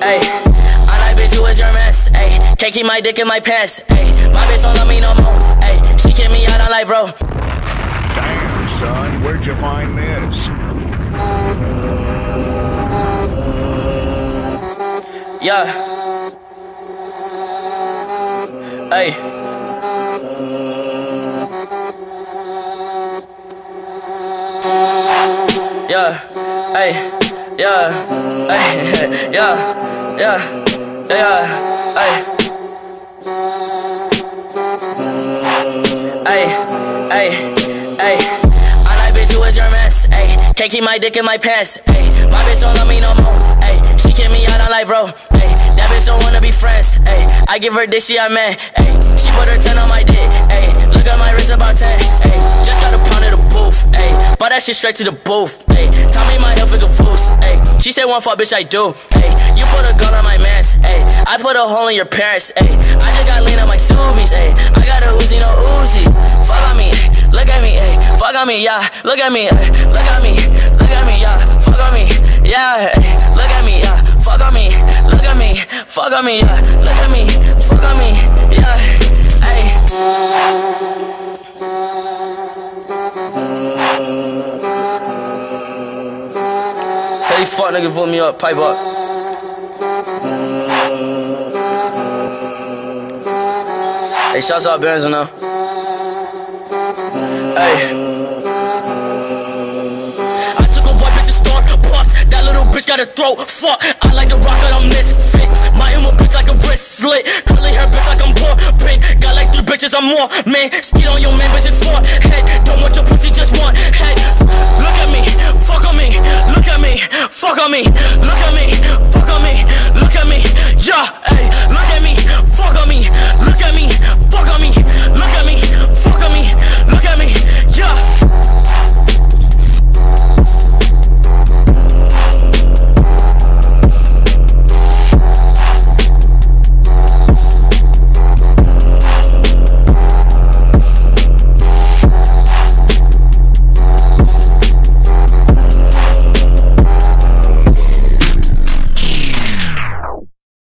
Ayy, I like bitch who is your mess. Ayy, can't keep my dick in my pants. Ayy, my bitch don't love me no more. Ayy, she kick me out on life, bro. Damn, son, where'd you find this? Yeah. Hey. Yeah. Hey. Yeah. Hey. Yeah. Yeah. Yeah. Hey. Hey. Hey. Hey. I like bitch who is your mess. Hey. Can't keep my dick in my pants. Hey. My bitch don't love me no more. Hey. She kick me out on life, bro. Hey. That bitch don't wanna be friends. Hey. I give her dick, she a man. Hey. She put her 10 on my dick. Hey. Look at my wrist That shit straight to the booth. Hey. Tell me my health is a foos. Hey. She said one fuck, bitch, I do. Hey. You put a gun on my mask. Hey. I put a hole in your parents. Hey. I just got lean on my Subies. Hey. I got a Uzi, no Uzi. Fuck on me. Look at me. Fuck on me. Yeah. Look at me. Look at me. Look at me. Yeah. Fuck on me. Yeah. Look at me. Yeah. Fuck on me. Look at me. Fuck on me. Yeah. Look at me. Fuck on me. These fuck niggas vote me up, pipe up. Hey, shouts out Benz now. Hey. I took a white bitch to Starbucks. That little bitch got a throat. Fuck, I like the rock, I'm misfit. My emo bitch like a wrist slit. Curly hair bitch like I'm poor. Pink. Got like three bitches, I'm more. Man, skeet on your man, bitch, it's four. Hey, don't want your pussy, me, look at me, fuck on me, look at me, yeah, ayy, look at me.